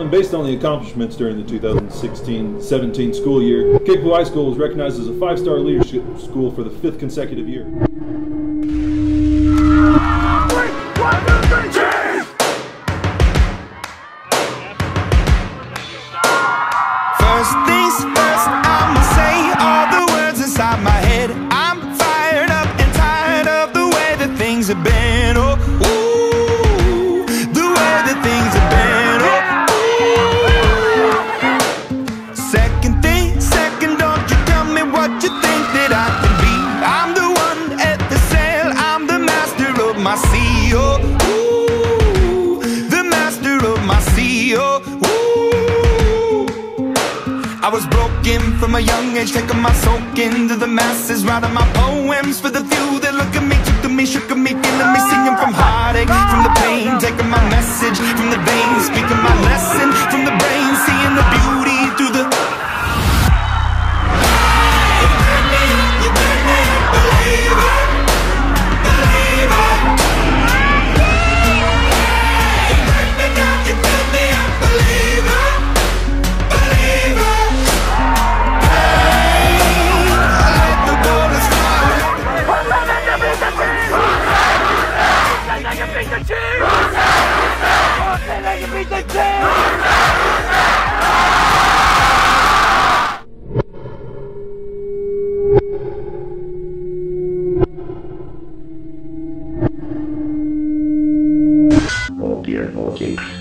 And based on the accomplishments during the 2016-17 school year, Kickapoo High School was recognized as a five-star leadership school for the fifth consecutive year. First things first, I'ma say all the words inside my head. I'm fired up and tired of the way that things have been. Oh, ooh, that I can be. I'm the one at the sail, I'm the master of my sea. Oh, ooh, the master of my sea. Oh, ooh. I was broken from a young age, taking my soak into the masses, writing my poems for the few that look at me, took to me, shook at me, feeling me, singing from heartache, from the pain, taking my message from the veins, speaking. beat the team! Oh dear, oh dear.